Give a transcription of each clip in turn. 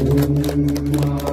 Om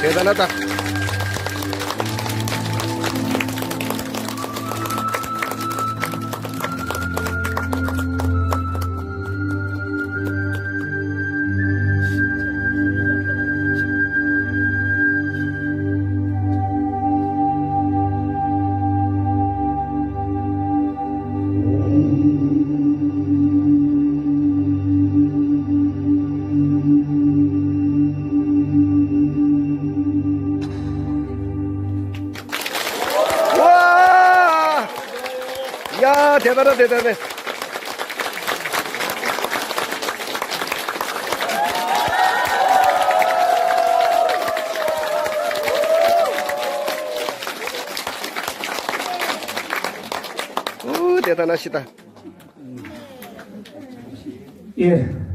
대단하다 야 대단하다 대단해. 오 대단하시다. 예.